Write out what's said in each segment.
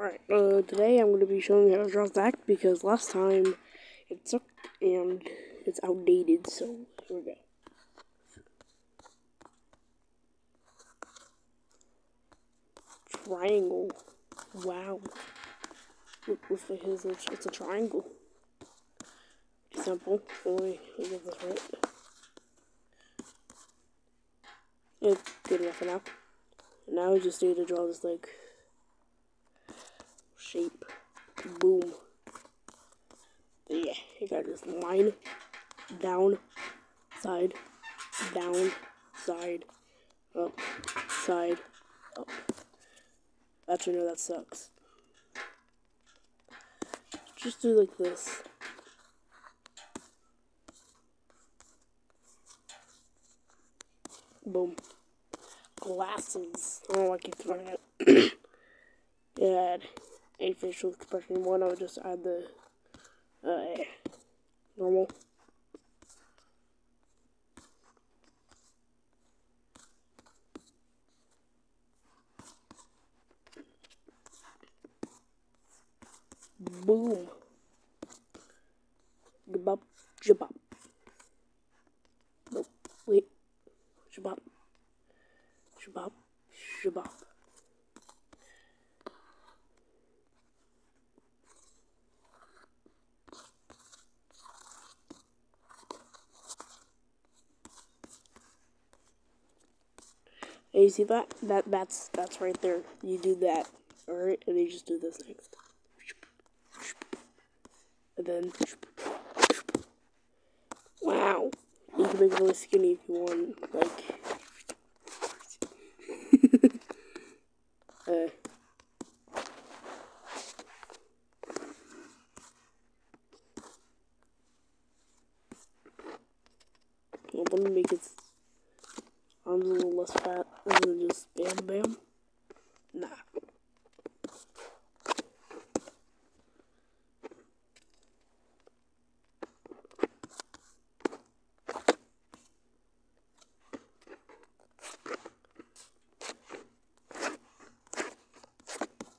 Alright, uh, today I'm going to be showing you how to draw Zach because last time it sucked and it's outdated, so here we go. Triangle. Wow. It looks like it's a, it's a triangle. Simple. Let me get this right. It's good enough for now. Now we just need to draw this like shape. Boom. Yeah, you got this line, down, side, down, side, up, side, up. Actually, no, that sucks. Just do like this. Boom. Glasses. I don't like it throwing it. add a facial expression one, I would just add the uh, normal. Boom. Jabop, jabop. Nope, wait. Shabop. Shabop. Shabop. And you see that? That that's that's right there. You do that. Alright, and you just do this next. And then Wow. You can make it really skinny if you want, like uh let me make it arms a little less fat then just bam bam. Nah.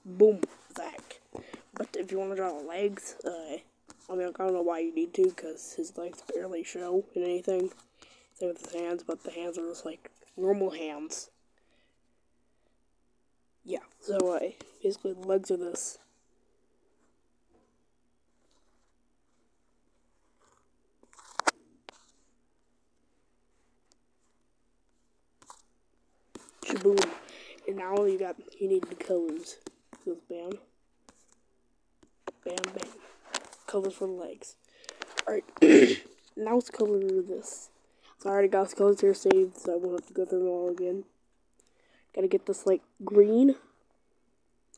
Boom, Zach. But if you want to draw the legs, uh, I mean, I don't know why you need to, because his legs barely show in anything. Same with his hands, but the hands are just like normal hands. Yeah, so uh, basically the legs are this. Shaboom. And now you got, you need the colors. So bam. Bam, bam. Colors for the legs. Alright, now let's color this. So I already got here saved, so I won't have to go through them all again. Gotta get this, like, green.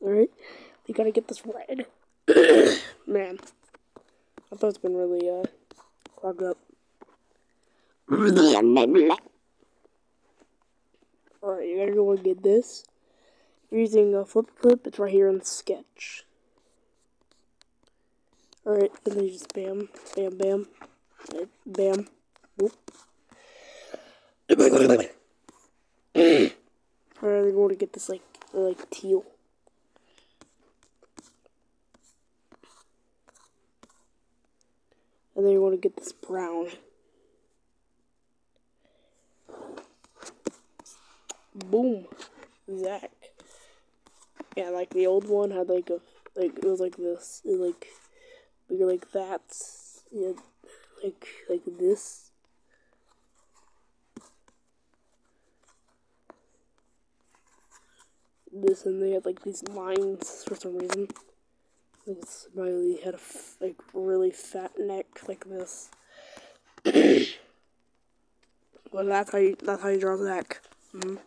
Alright, you gotta get this red. Man, I thought it's been really, uh, clogged up. Alright, you gotta go and get this. You're using a flip clip, it's right here in the sketch. Alright, and then you just bam, bam, bam, bam, whoop. Alright, we're going to get this like, like teal. And then you want to get this brown. Boom. Zach. Yeah, like the old one had like a like it was like this, it like bigger like that. Yeah, like like this. This and they had like these lines for some reason. Like Smiley had a like really fat neck like this. well, that's how you that's how you draw Zach. Mm -hmm.